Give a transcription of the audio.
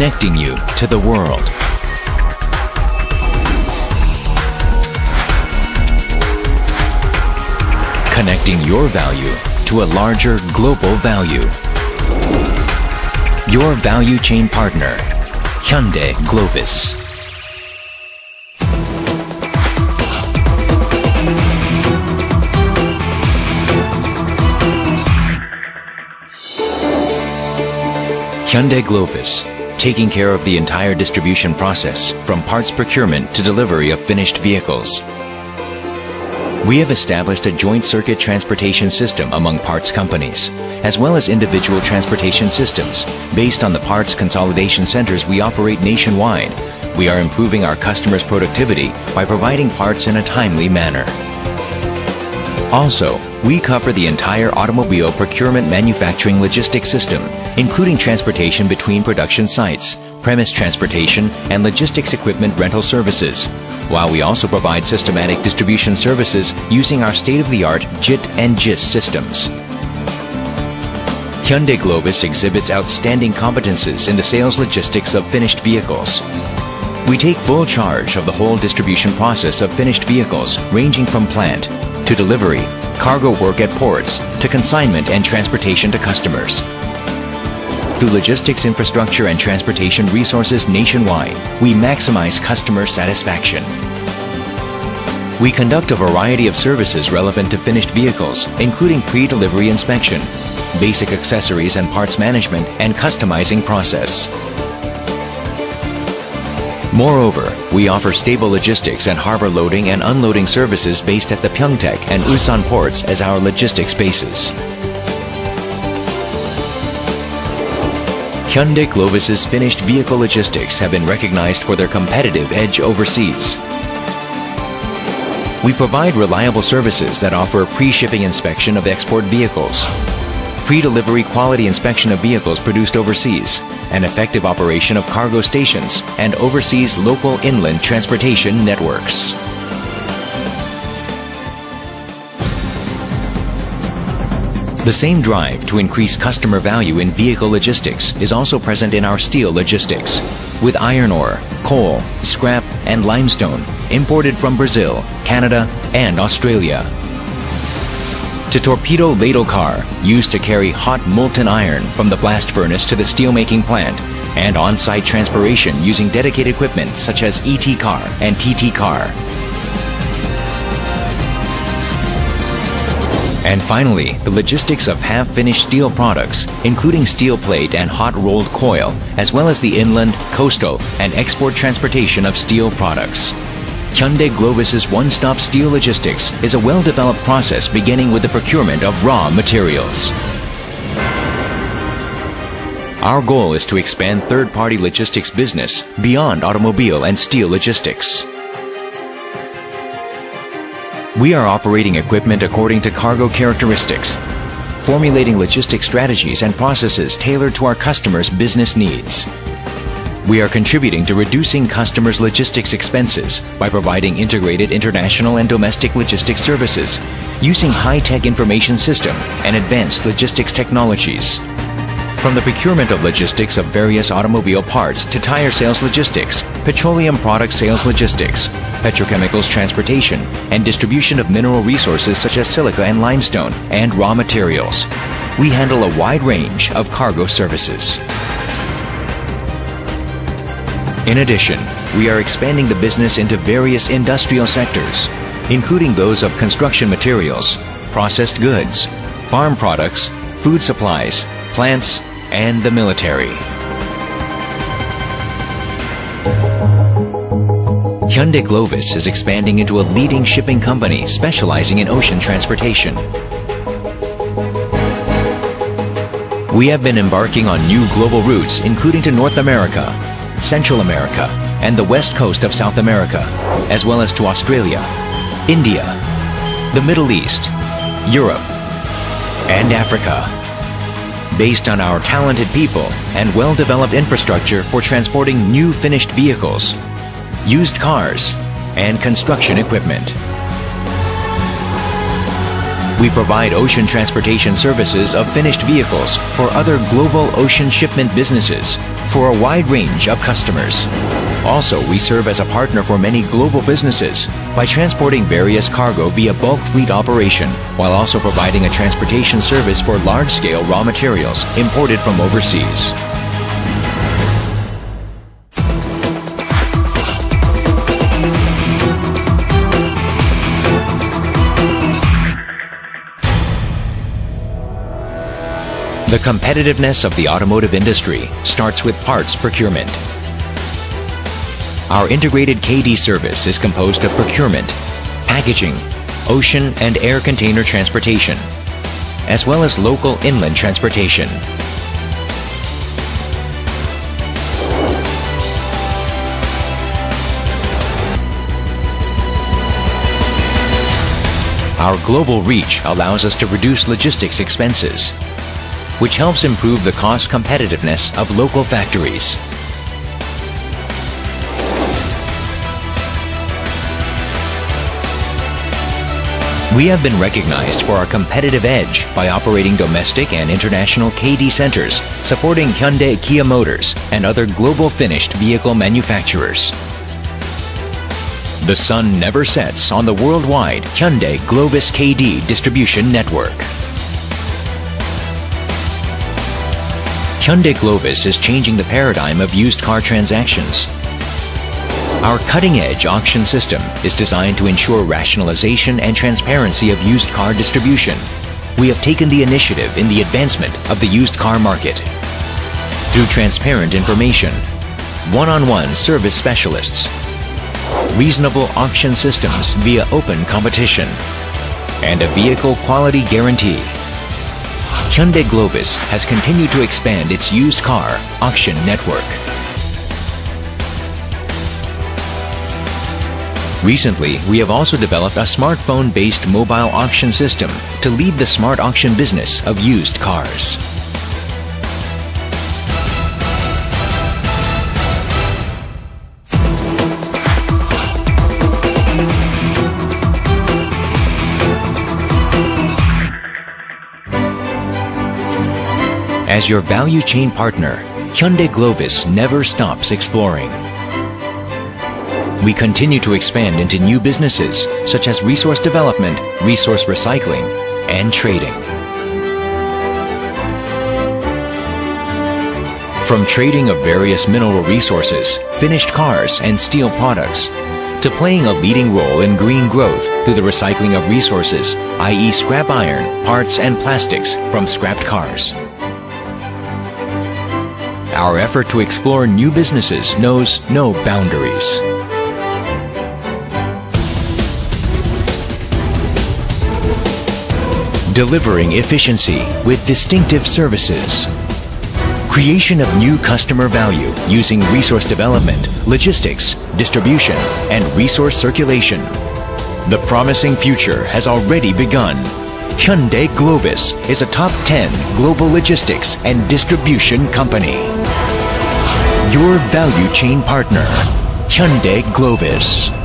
connecting you to the world. Connecting your value to a larger global value. Your value chain partner, Hyundai Glovis. Hyundai Glovis, taking care of the entire distribution process from parts procurement to delivery of finished vehicles. We have established a joint circuit transportation system among parts companies, as well as individual transportation systems. Based on the parts consolidation centers we operate nationwide, we are improving our customers' productivity by providing parts in a timely manner. Also, we cover the entire automobile procurement manufacturing logistics system, including transportation between production sites, premise transportation, and logistics equipment rental services, while we also provide systematic distribution services using our state-of-the-art JIT and GIS systems. Hyundai Glovis exhibits outstanding competences in the sales logistics of finished vehicles. We take full charge of the whole distribution process of finished vehicles ranging from plant to delivery, cargo work at ports, to consignment and transportation to customers. Through logistics infrastructure and transportation resources nationwide, we maximize customer satisfaction. We conduct a variety of services relevant to finished vehicles, including pre-delivery inspection, basic accessories and parts management, and customizing process. Moreover, we offer stable logistics and harbor loading and unloading services based at the Pyeongtaek and Ulsan ports as our logistics bases. Hyundai Glovis's finished vehicle logistics have been recognized for their competitive edge overseas. We provide reliable services that offer pre-shipping inspection of export vehicles, pre-delivery quality inspection of vehicles produced overseas, and effective operation of cargo stations and overseas local inland transportation networks. The same drive to increase customer value in vehicle logistics is also present in our steel logistics, with iron ore, coal, scrap, and limestone imported from Brazil, Canada, and Australia. To torpedo ladle car, used to carry hot molten iron from the blast furnace to the steelmaking plant, and on-site transpiration using dedicated equipment such as ET car and TT car. And finally, the logistics of half-finished steel products, including steel plate and hot-rolled coil, as well as the inland, coastal, and export transportation of steel products. Hyundai Glovis's one-stop steel logistics is a well-developed process beginning with the procurement of raw materials. Our goal is to expand third-party logistics business beyond automobile and steel logistics. We are operating equipment according to cargo characteristics, formulating logistic strategies and processes tailored to our customers' business needs. We are contributing to reducing customers' logistics expenses by providing integrated international and domestic logistics services using high-tech information system and advanced logistics technologies. From the procurement of logistics of various automobile parts to tire sales logistics, petroleum product sales logistics, petrochemicals transportation, and distribution of mineral resources such as silica and limestone, and raw materials. We handle a wide range of cargo services. In addition, we are expanding the business into various industrial sectors, including those of construction materials, processed goods, farm products, food supplies, plants, and the military. Hyundai Glovis is expanding into a leading shipping company specializing in ocean transportation. We have been embarking on new global routes including to North America, Central America, and the west coast of South America, as well as to Australia, India, the Middle East, Europe, and Africa. Based on our talented people and well-developed infrastructure for transporting new finished vehicles, used cars, and construction equipment. We provide ocean transportation services of finished vehicles for other global ocean shipment businesses for a wide range of customers. Also, we serve as a partner for many global businesses by transporting various cargo via bulk fleet operation, while also providing a transportation service for large-scale raw materials imported from overseas. The competitiveness of the automotive industry starts with parts procurement. Our integrated KD service is composed of procurement, packaging, ocean and air container transportation, as well as local inland transportation. Our global reach allows us to reduce logistics expenses which helps improve the cost competitiveness of local factories. We have been recognized for our competitive edge by operating domestic and international KD centers, supporting Hyundai Kia Motors and other global finished vehicle manufacturers. The sun never sets on the worldwide Hyundai Glovis KD distribution network. Hyundai Glovis is changing the paradigm of used car transactions. Our cutting-edge auction system is designed to ensure rationalization and transparency of used car distribution. We have taken the initiative in the advancement of the used car market. Through transparent information, one-on-one -on -one service specialists, reasonable auction systems via open competition, and a vehicle quality guarantee. Hyundai Glovis has continued to expand its used car auction network. Recently, we have also developed a smartphone-based mobile auction system to lead the smart auction business of used cars. As your value chain partner, Hyundai Glovis never stops exploring. We continue to expand into new businesses such as resource development, resource recycling, and trading. From trading of various mineral resources, finished cars, and steel products, to playing a leading role in green growth through the recycling of resources, i.e. scrap iron, parts, and plastics from scrapped cars. Our effort to explore new businesses knows no boundaries. Delivering efficiency with distinctive services. Creation of new customer value using resource development, logistics, distribution, and resource circulation. The promising future has already begun Hyundai Glovis is a top 10 global logistics and distribution company. Your value chain partner, Hyundai Glovis.